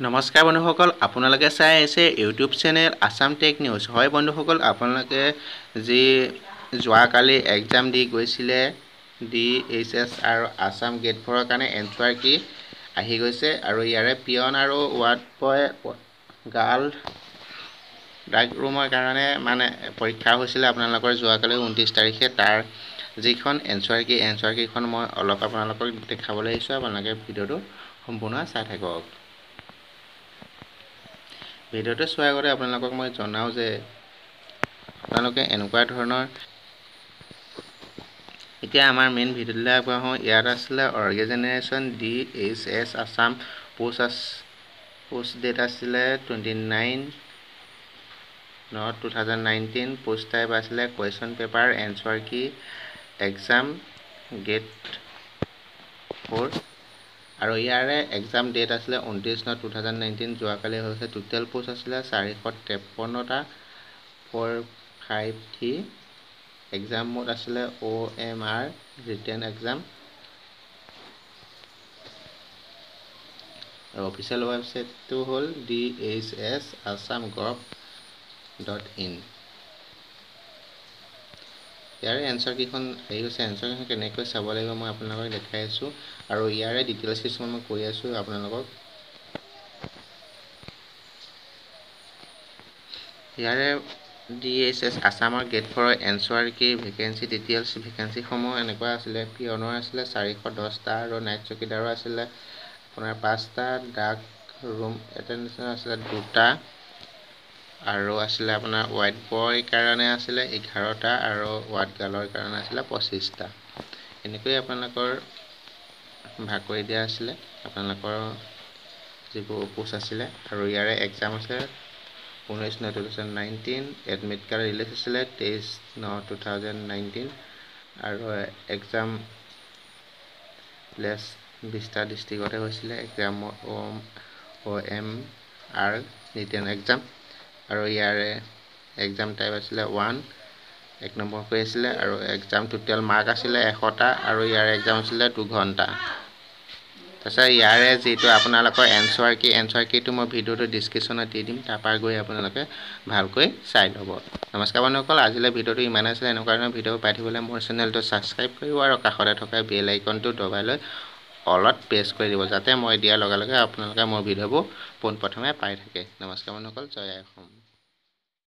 নমস্কাৰ বন্ধুসকল আপোনালোকে চাই আছে YouTube channel Assam tech news. হয় বন্ধুসকল আপোনালোকে যি যোৱাকালি এক্সাম দি গৈছিলে ডি এইচ এছ আৰু আছাম গেট ফ'ৰৰ কাৰণে এনচাৰ কি আহি গৈছে আৰু ইয়াৰে পিয়ন আৰু ৱাৰ্ড বয় গাৰ্ল ডাৰ্ক ৰুমৰ কাৰণে মানে পৰীক্ষা হৈছিলে আপোনালোকৰ যোৱাকালি ঊনত্ৰিছ তাৰিখে। তাৰ যিখন এনচাৰ কি এনচাৰ কিখন মই অলপ আপোনালোকক দেখাবলৈ আহিছোঁ। আপোনালোকে ভিডিঅ'টো সম্পূৰ্ণ চাই থাকক। ভিডিঅ'টো চোৱাৰ আগতে আপোনালোকক মই জনাওঁ যে আপোনালোকে এনেকুৱা ধৰণৰ এতিয়া আমাৰ মেইন ভিডিঅ'লৈ আগবাঢ়োঁ। ইয়াত আছিলে organisation D H S Assam post আছ পোষ্ট ডেট আছিলে টুৱেণ্টি নাইন ন two thousand nineteen post type আছিলে question paper answer key exam grade four আৰু ইয়াৰে এক্সাম ডেট আছিলে ঊনত্ৰিছ ন টু থাউজেণ্ড নাইনটিন যোৱাকালি হৈছে টোটেল পোষ্ট আছিলে চাৰিশ তেপন্নটা four five three exam mode আছিলে O' M R written exam আৰু অফিচিয়েল ৱেবছাইটটো হ'ল D H S Assam gov dot in ইয়াৰে এনচাৰকেইখন হেৰি হৈছে এনচাৰকেইখন কেনেকৈ চাব লাগিব মই আপোনালোকক দেখাই আছোঁ। আৰু ইয়াৰে ডিটেইলছ কিছুমান মই কৈ আছোঁ আপোনালোকক। ইয়াৰে ডি এইচ এছ আছামৰ গেট ফ'ৰৰ এনচাৰ কি ভেকেঞ্চি ডিটেইলছ ভেকেঞ্চিসমূহ এনেকুৱা আছিলে পিয়নৰ আছিলে চাৰিশ দহটা আৰু নাইট চকীদাৰো আছিলে। আপোনাৰ পাঁচটা ডাক ৰুম এটেণ্ডেঞ্চৰ আছিলে দুটা। আৰু আছিলে আপোনাৰ হোৱাইট বয়ৰ কাৰণে আছিলে এঘাৰটা আৰু হোৱাইট গাৰ্লৰ কাৰণে আছিলে পঁচিছটা। এনেকৈ আপোনালোকৰ ভাগ কৰি দিয়া আছিলে আপোনালোকৰ যিবোৰ পোষ্ট আছিলে। আৰু ইয়াৰে এক্সাম আছে ঊনৈছ ন two thousand nineteen admit card release আছিলে তেইছ ন টু থাউজেণ্ড নাইনটিন আৰু এক্সাম প্লেছ বিছটা ডিষ্ট্ৰিক্টতে হৈছিলে exam O' M R written exam আৰু ইয়াৰে এক্সাম টাইপ আছিলে ওৱান এক নম্বৰকৈ আছিলে আৰু এক্সাম টোটেল মাৰ্ক আছিলে এশটা আৰু ইয়াৰ এক্সাম আছিলে দুঘণ্টা। তাৰপিছত ইয়াৰে যিটো আপোনালোকৰ এনচাৰ কি এনচাৰ কিটো মই ভিডিঅ'টো ডিছক্ৰিপশ্যনত দি দিম তাৰপৰা গৈ আপোনালোকে ভালকৈ চাই ল'ব। নমস্কাৰ বন্ধুসকল আজিলৈ ভিডিঅ'টো ইমান আছিলে এনেকুৱা ধৰণৰ ভিডিঅ' পাই থাকিবলৈ মোৰ চেনেলটো ছাবস্ক্ৰাইব কৰিব আৰু কাষতে থকা বেল আইকনটো দবাই লৈ অলত প্ৰেছ কৰি দিব যাতে মই দিয়াৰ লগে লগে আপোনালোকে মোৰ ভিডিঅ'বোৰ পোনপ্ৰথমে পাই থাকে। নমস্কাৰ বন্ধুসকল জয় অসম